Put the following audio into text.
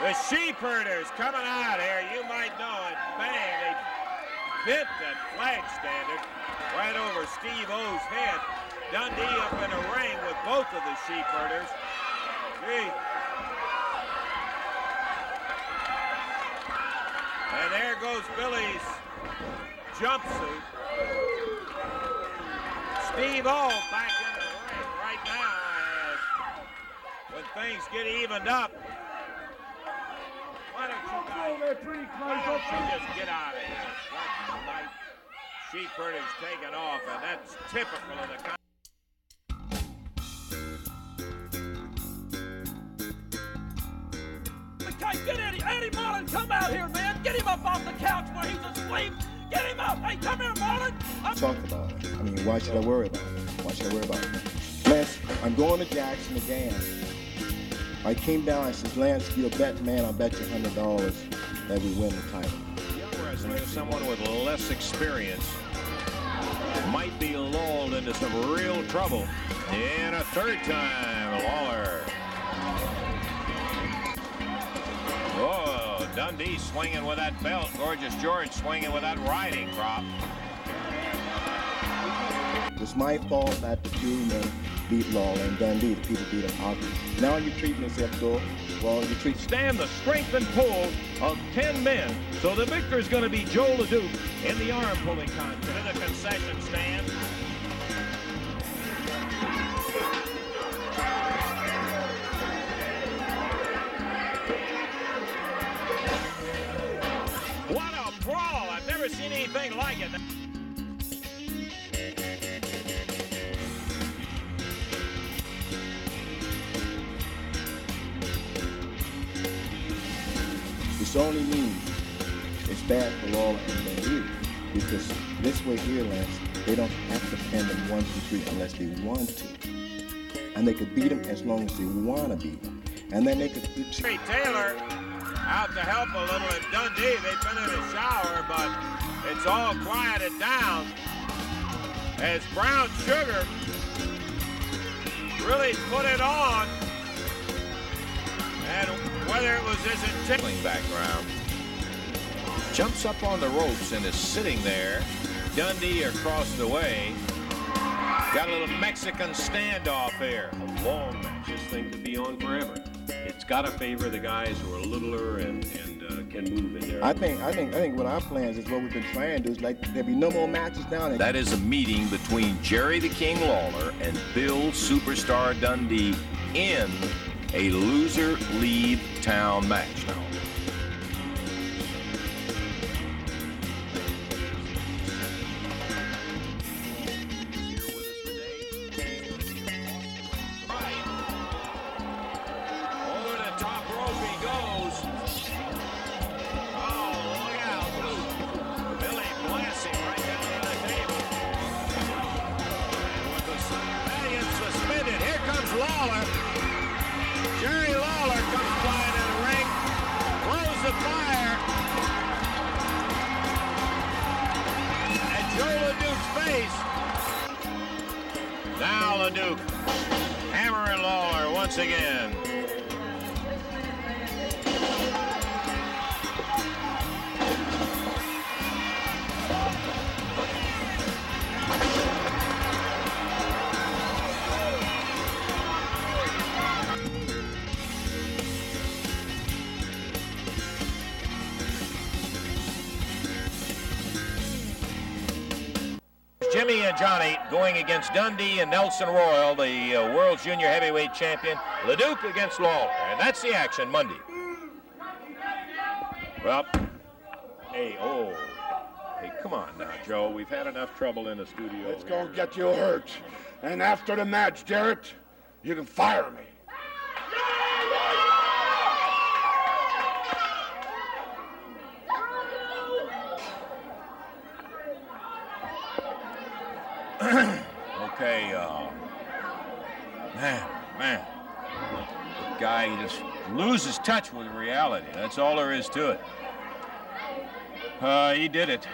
The sheep herders coming out here. You might know it. Bang, they bit the flag standard right over Steve O's head. Dundee up in a ring with both of the sheep herders. Gee. And there goes Billy's jumpsuit. Steve O back in the ring right now as when things get evened up. Why don't you guys, why don't you just get out of here? Let night sheep herders taking off, and that's typical of the kind. Okay, get Eddie. Eddie Marlin, come out here, man. Get him up off the couch where he's asleep. Get him up. Hey, come here, Marlin. I'm talk about it. I mean, why should I worry about it? Why should I worry about it? Lance, I'm going to Jackson again. I came down, I said, Lance, you're a bet man, I'll bet you $100 that we win the title. Someone with less experience, might be lulled into some real trouble. And a third time, Lawler. Oh, Dundee swinging with that belt. Gorgeous George swinging with that riding crop. It's my fault that the two men beat Lawler and Dundee, the people beat him out. Now you're treating this Abdul, well, you treat Stand the strength and pull of 10 men. So the victor is going to be Joe LeDuc in the arm pulling contest. To the concession stand. What a brawl! I've never seen anything like it. Only means it's bad for Lawler and Dundee because this way here, Lance, they don't have to pin them one, two, three unless they want to. And they could beat them as long as they want to beat them. And then they could... Terry Taylor out to help a little at Dundee. They've been in a shower, but it's all quieted down as Brown Sugar really put it on. And whether it was his intention background, jumps up on the ropes and is sitting there. Dundee across the way. Got a little Mexican standoff here. a long match. This thing could be on forever. It's got to favor the guys who are littler and, and uh, can move in there. I think, I think, I think what our plans is what we've been trying to do is like there be no more matches down there. That is a meeting between Jerry the King Lawler and Bill Superstar Dundee in a loser leave town match. Now. Oh, Lawler. Jerry Lawler comes flying in the ring, throws the fire. At Joe LeDuc's face. Now LeDuc hammering Lawler once again. Jimmy and Johnny going against Dundee and Nelson Royal, the uh, world junior heavyweight champion. Leduc against Lawler. And that's the action Monday. Well, hey, oh. Hey, come on now, Joe. We've had enough trouble in the studio. It's here. gonna get you hurt. And after the match, Jarrett, you can fire me. Okay, uh, man, man, the guy just loses touch with reality. That's all there is to it. Uh, he did it.